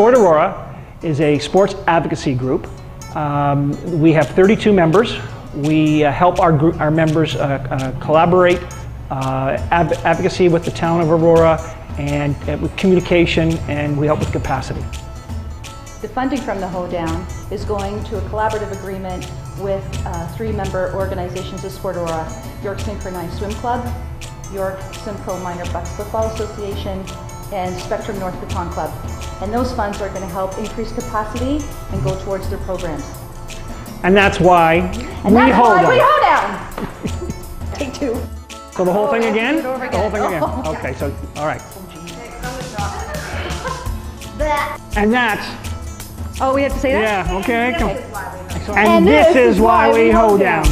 Sport Aurora is a sports advocacy group. Um, we have 32 members. We uh, help our, group, our members uh, uh, collaborate, uh, ad advocacy with the town of Aurora, and uh, with communication, and we help with capacity. The funding from the Hoedown is going to a collaborative agreement with uh, three member organizations of Sport Aurora, York Synchronized Swim Club, York Simcoe Minor Bucks Football Association, and Spectrum North Baton Club. And those funds are going to help increase capacity and go towards their programs. And that's why And we that's hold why we Hoedown! Take two. So the whole thing Oh, again? do The whole thing again. again? Oh, Okay, so, all right. And that's, Oh, we have to say that? yeah, okay. Okay. And this is why we Hoedown.